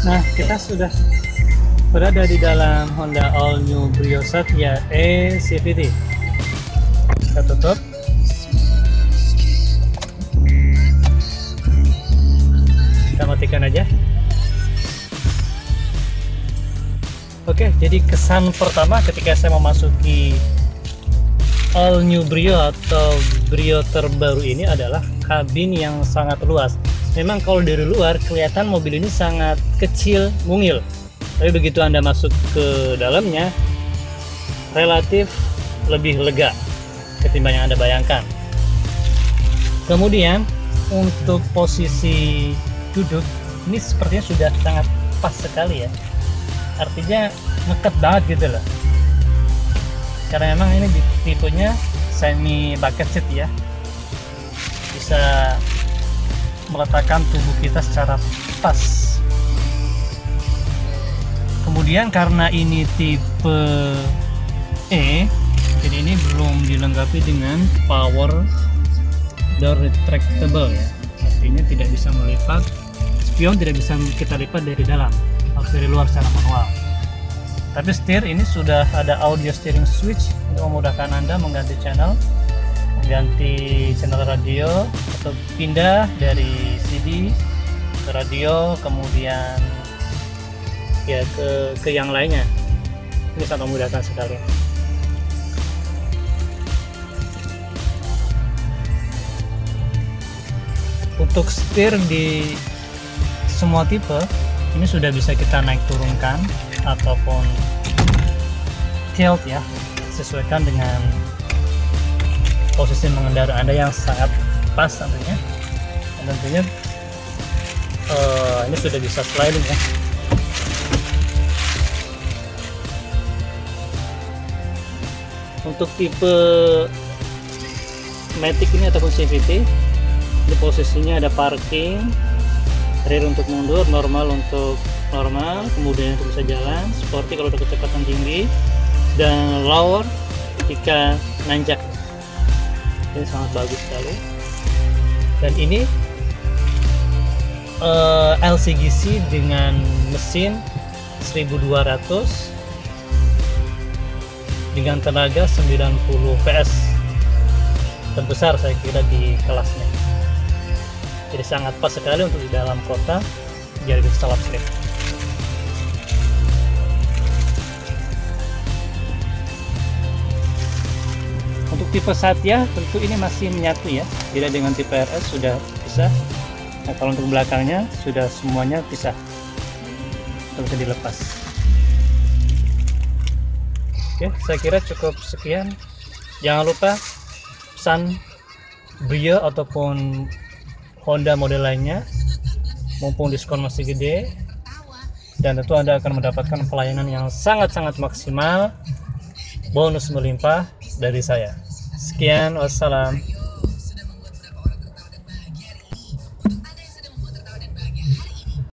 Nah, kita sudah berada di dalam Honda All New Brio Satya E CVT. Kita tutup. Kita matikan aja. Oke, jadi kesan pertama ketika saya memasuki All New Brio atau Brio terbaru ini adalah kabin yang sangat luas. Memang kalau dari luar kelihatan mobil ini sangat kecil, mungil. Tapi begitu Anda masuk ke dalamnya, relatif lebih lega ketimbang yang Anda bayangkan. Kemudian untuk posisi duduk ini sepertinya sudah sangat pas sekali ya. Artinya ngeket banget gitu loh. Karena memang ini tipenya semi bucket seat ya. Bisa meletakkan tubuh kita secara pas. Kemudian karena ini tipe E jadi ini belum dilengkapi dengan power door retractable ya. Artinya tidak bisa melipat spion tidak bisa kita lipat dari dalam harus dari luar secara manual. Tapi setir ini sudah ada audio steering switch untuk memudahkan anda mengganti channel ganti channel radio atau pindah dari CD ke radio kemudian ya ke ke yang lainnya. Ini sangat memudahkan sekali. Untuk setir di semua tipe ini sudah bisa kita naik turunkan ataupun tilt ya sesuaikan dengan posisi mengendara Anda yang sangat pas tentunya. Dan tentunya uh, ini sudah bisa sliding ya. Untuk tipe Matic ini ataupun CVT ini posisinya ada parking rear untuk mundur normal untuk normal kemudian untuk bisa jalan sporty kalau ada kecepatan tinggi dan lower ketika nanjak ini sangat bagus sekali. Dan ini uh, eh, LCGC dengan mesin 1200 dengan tenaga 90 PS terbesar saya kira di kelasnya. Jadi sangat pas sekali untuk di dalam kota jadi bisa slip tipe Satya tentu ini masih menyatu ya. Tidak dengan tipe RS sudah bisa. Nah kalau untuk belakangnya sudah semuanya bisa. Bisa dilepas. Oke saya kira cukup sekian. Jangan lupa pesan Brio ataupun Honda model lainnya. Mumpung diskon masih gede. Dan tentu Anda akan mendapatkan pelayanan yang sangat-sangat maksimal. Bonus melimpah dari saya Sekian, wassalam.